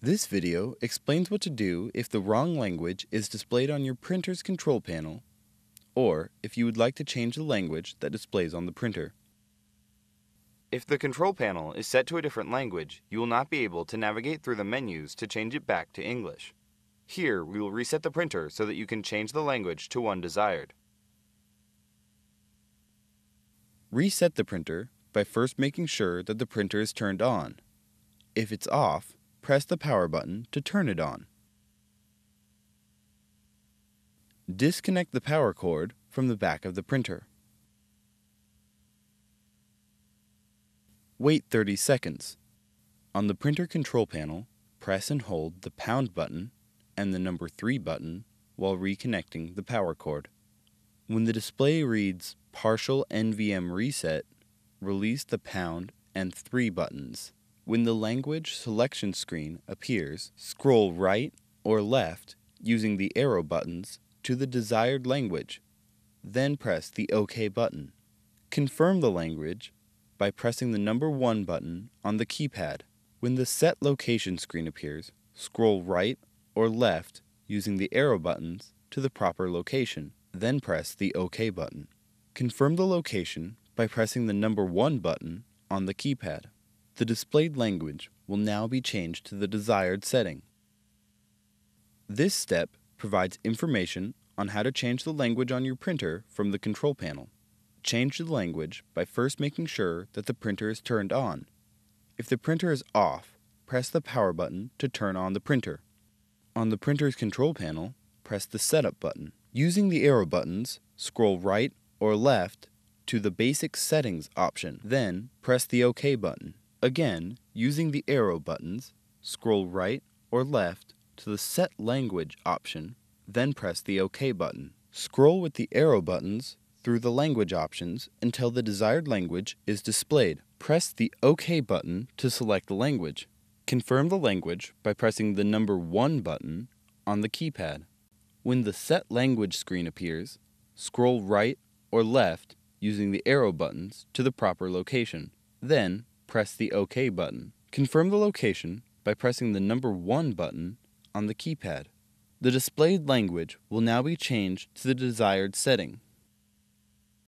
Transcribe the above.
This video explains what to do if the wrong language is displayed on your printer's control panel or if you would like to change the language that displays on the printer. If the control panel is set to a different language, you will not be able to navigate through the menus to change it back to English. Here, we will reset the printer so that you can change the language to one desired. Reset the printer by first making sure that the printer is turned on. If it's off, press the power button to turn it on. Disconnect the power cord from the back of the printer. Wait 30 seconds. On the printer control panel, press and hold the pound button and the number 3 button while reconnecting the power cord. When the display reads Partial NVM Reset, release the pound and 3 buttons. When the language selection screen appears, scroll right or left using the arrow buttons to the desired language. Then press the OK button. Confirm the language by pressing the number 1 button on the keypad. When the Set Location screen appears, scroll right or left using the arrow buttons to the proper location. Then press the OK button. Confirm the location by pressing the number 1 button on the keypad. The displayed language will now be changed to the desired setting. This step provides information on how to change the language on your printer from the control panel. Change the language by first making sure that the printer is turned on. If the printer is off, press the power button to turn on the printer. On the printer's control panel, press the Setup button. Using the arrow buttons, scroll right or left to the Basic Settings option, then press the OK button. Again, using the arrow buttons, scroll right or left to the Set Language option, then press the OK button. Scroll with the arrow buttons through the language options until the desired language is displayed. Press the OK button to select the language. Confirm the language by pressing the number 1 button on the keypad. When the Set Language screen appears, scroll right or left using the arrow buttons to the proper location. Then press the OK button. Confirm the location by pressing the number 1 button on the keypad. The displayed language will now be changed to the desired setting.